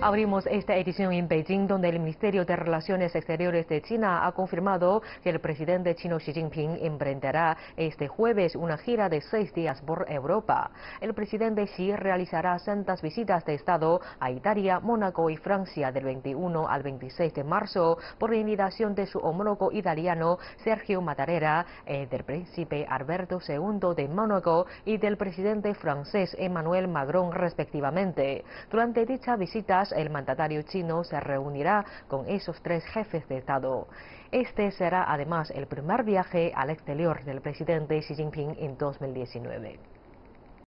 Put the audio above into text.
Abrimos esta edición en Beijing, donde el Ministerio de Relaciones Exteriores de China ha confirmado que el presidente chino Xi Jinping emprenderá este jueves una gira de seis días por Europa. El presidente Xi realizará sendas visitas de Estado a Italia, Mónaco y Francia del 21 al 26 de marzo por invitación de su homólogo italiano Sergio Mattarella, eh, del príncipe Alberto II de Mónaco y del presidente francés Emmanuel Macron respectivamente. Durante dicha visita, el mandatario chino se reunirá con esos tres jefes de Estado. Este será además el primer viaje al exterior del presidente Xi Jinping en 2019.